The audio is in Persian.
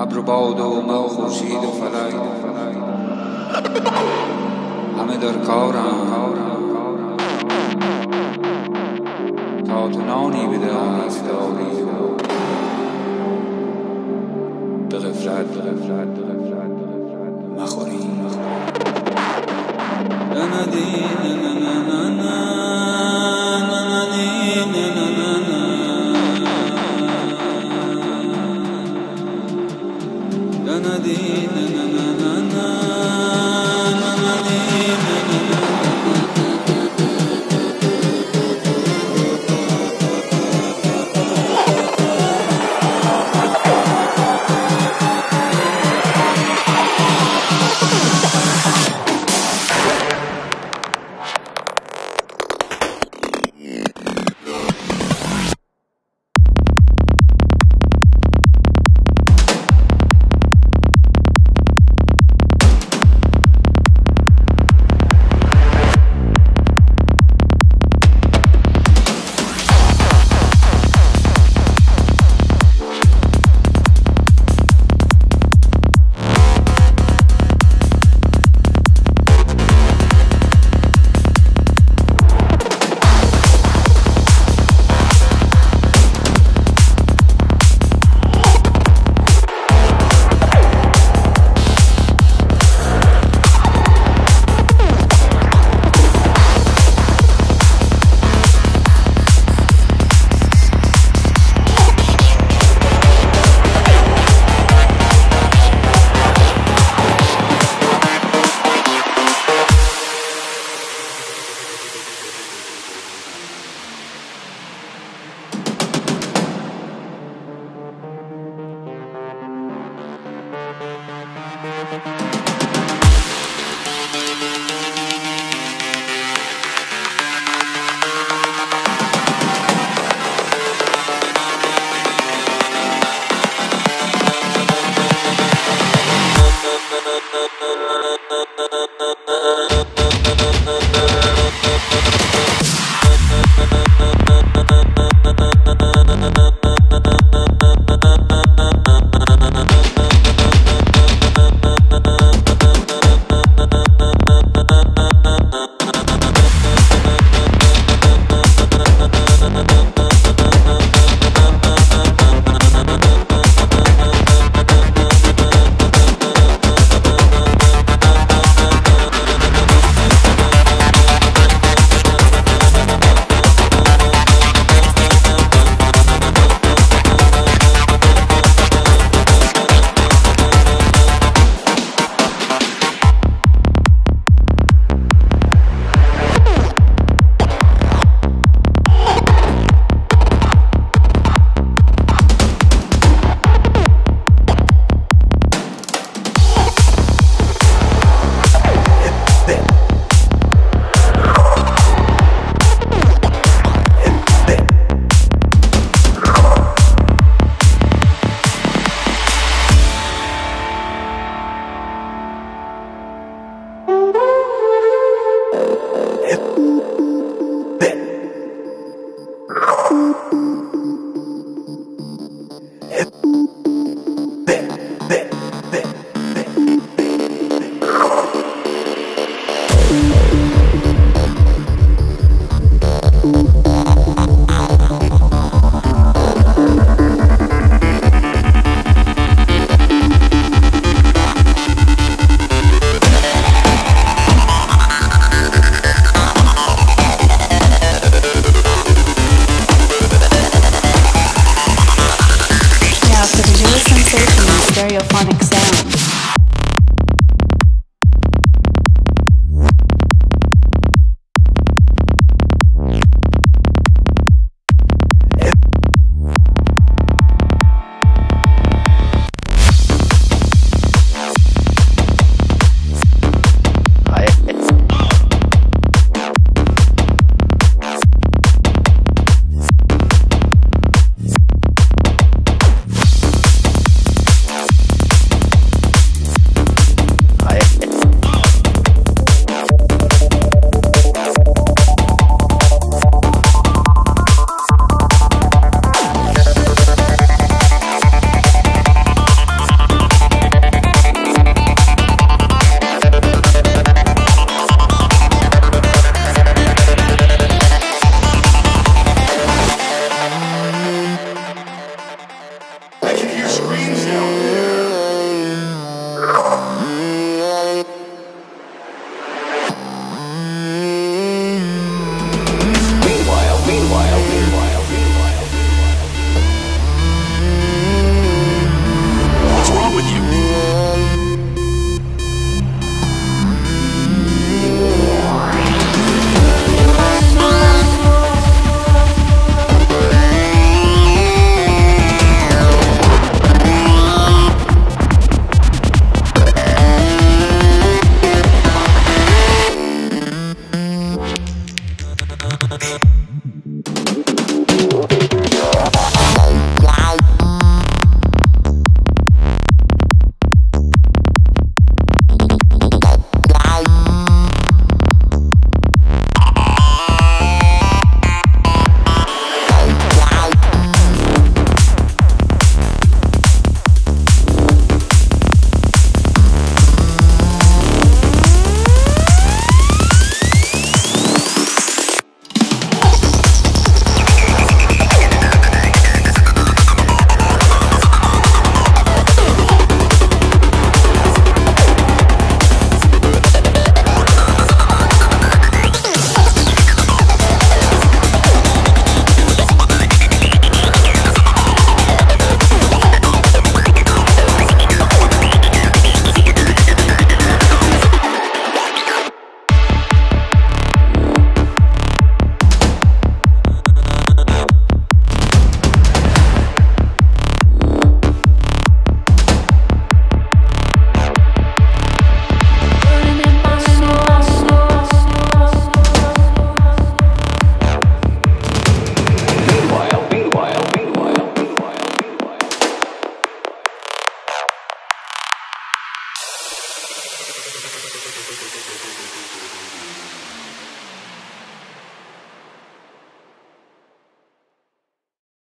ابر و باد و ما و خورشید و فلک همه در کارم تا تو نانی بده از داری به غفلت مخوری ندی نه نه نه نه نه نه نه نه Oh,